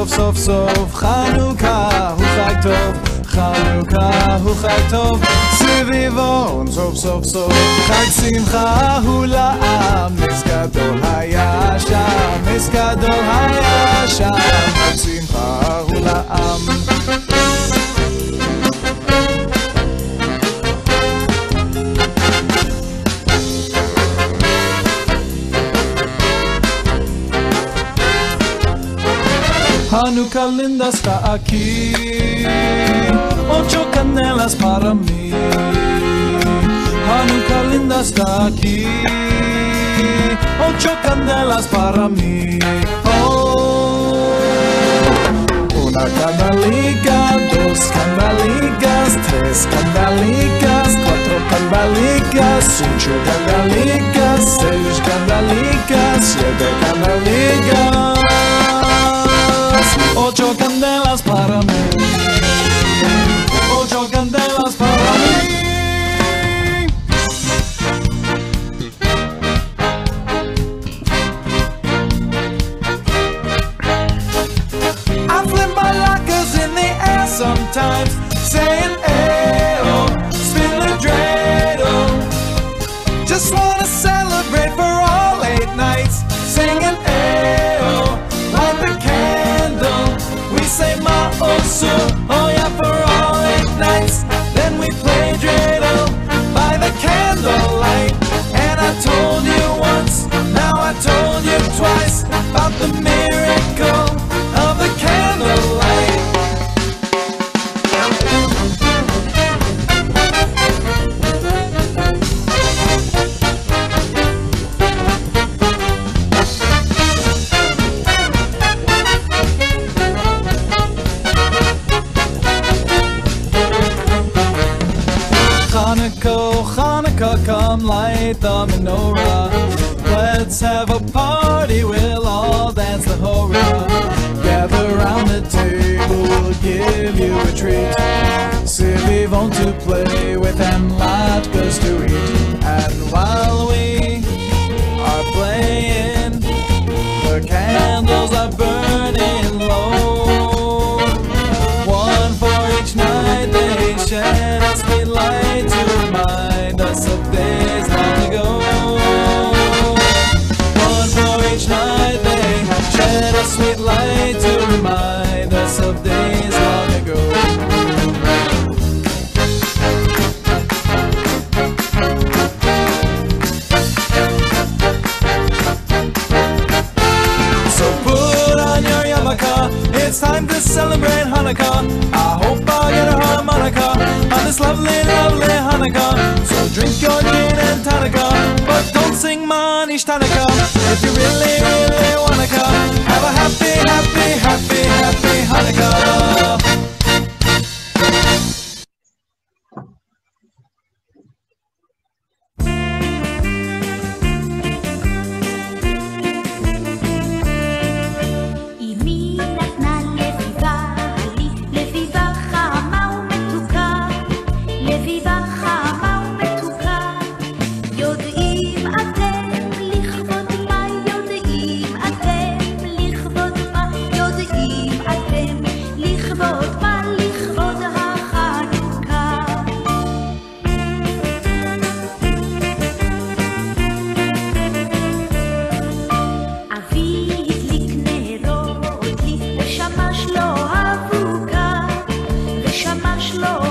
סוף סוף סוף חנוכה הוא חג טוב חנוכה הוא חג טוב. סביבון סוף סוף סוף חג שמחה הוא לעם. נס גדול היה שם נס גדול היה שם חג שמחה הוא לעם. Maluca linda está aquí. Ocho canelas para mí. Maluca linda está aquí. Ocho canelas para mí. Oh. Una canalica, dos candalicas, tres candalicas, cuatro candalicas, cinco candalicas, seis candalicas, siete candalicas ocho candelas para mí. beneath the menorah. Let's have a party, we'll all dance the hora. Gather round the table, we'll give you a treat. slow.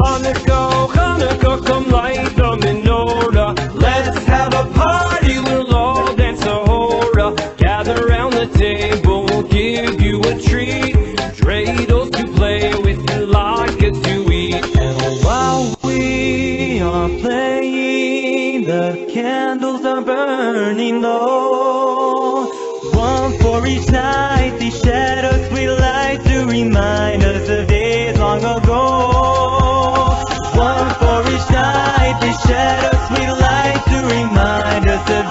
Hanukkah, Hanukkah, come light the menorah. Let's have a party, we'll all dance a hora. Gather round the table, we'll give you a treat. Dreidels to play with and lockets to eat. While we are playing, the candles are burning low. One for each night. each night, these shadows we light to remind us of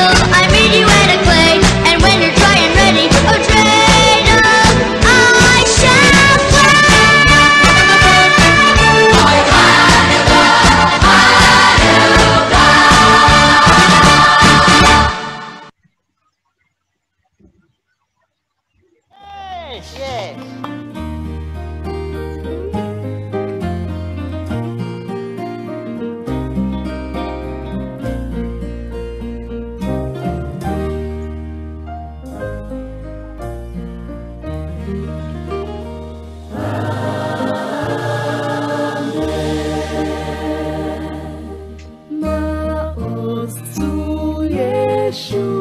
know I 树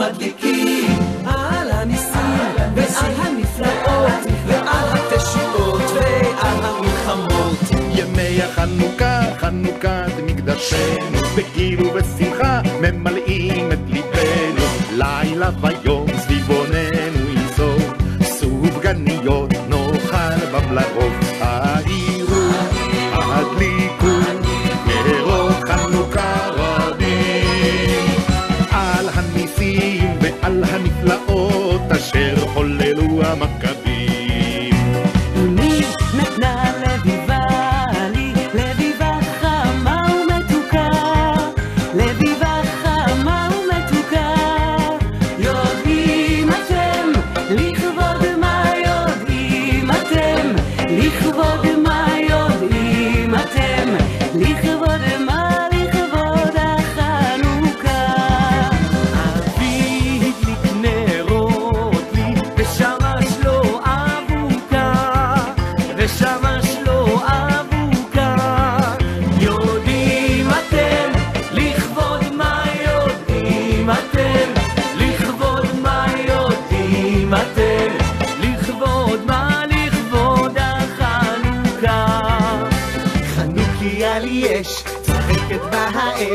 מדליקים על הניסים ועל הנפלאות ועל התשיעות ועל המלחמות. ימי החנוכה, חנוכת מקדשנו בגיל ובשמחה ממלאים את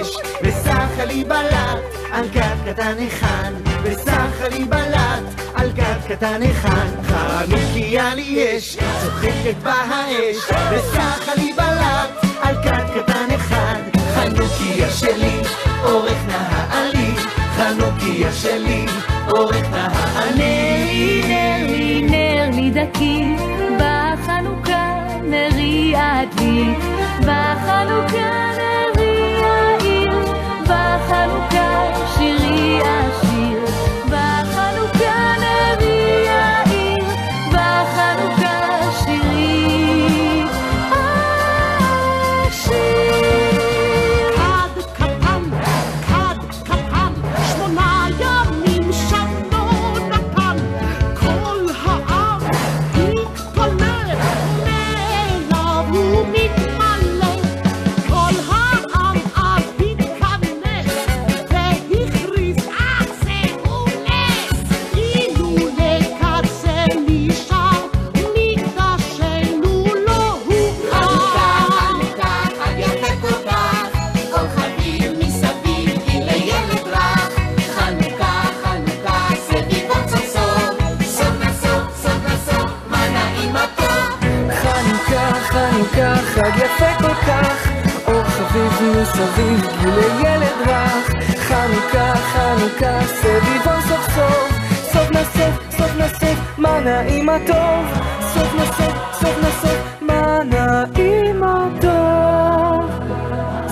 אש, וסחה לי בלט על גב קטן היכן, וסחה לי בלט על גב קטן היכן. חנוכיה לי אש, צוחקת בה האש, וסחה לי בלט על גב קטן היכן. חנוכיה שלי, אורך נעלי, חנוכיה שלי, אורך נעלי. נר לי, נר דקי, בחנוכה מריעת לי, בחנוכה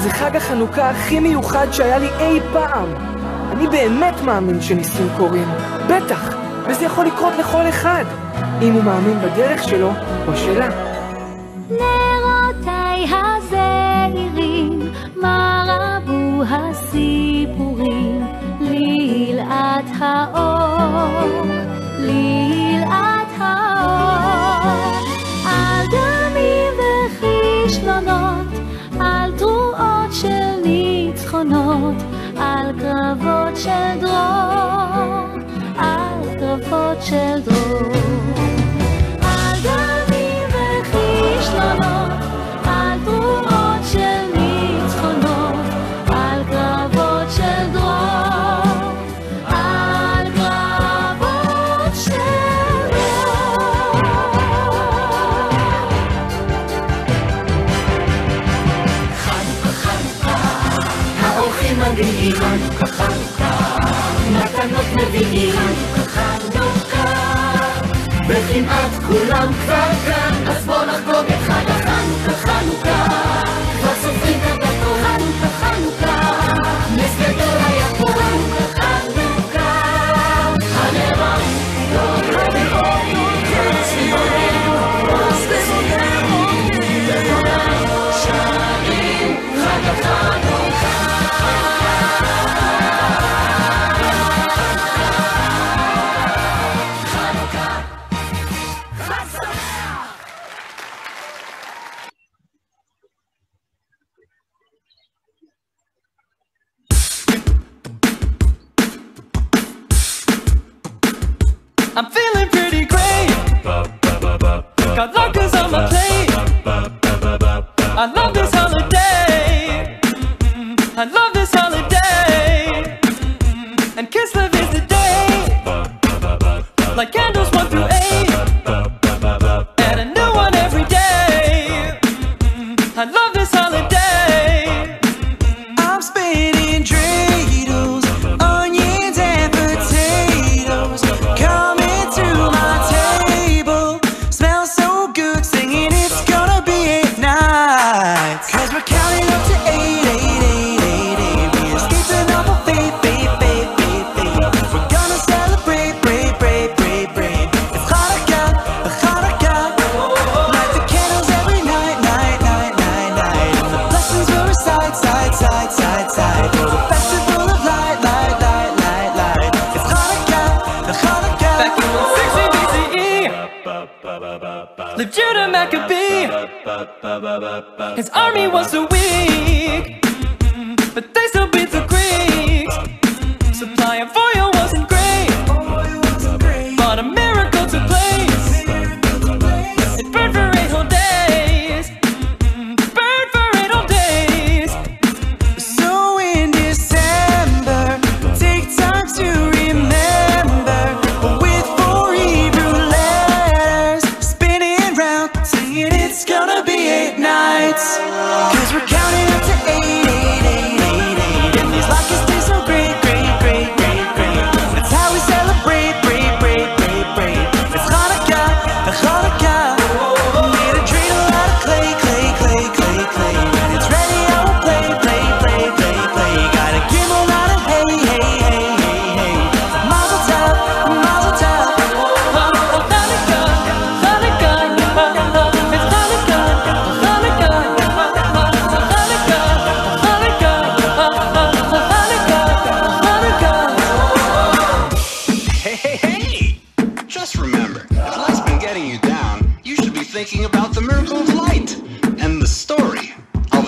זה חג החנוכה הכי מיוחד שהיה לי אי פעם. אני באמת מאמין שניסים קורים. בטח, וזה יכול לקרות לכל אחד, אם הוא מאמין בדרך שלו או שלה. נרותיי הזעירים, מה רבו הסיפורים, לילעת האור, לילעת האור, אדמים וכישלונות. focello, alto focello. כי היא רק חנוכה וכמעט כולם כבר כאן I could be. His army was so weak mm, But they still beat the Greeks. Supply of voice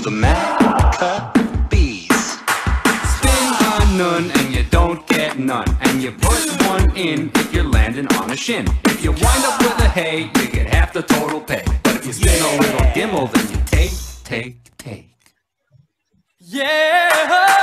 the Maccabees. Spin on none and you don't get none. And you put one in if you're landing on a shin. If you wind up with a hay, you get half the total pay. But if you spin yeah. a little gimbal, then you take, take, take. Yeah!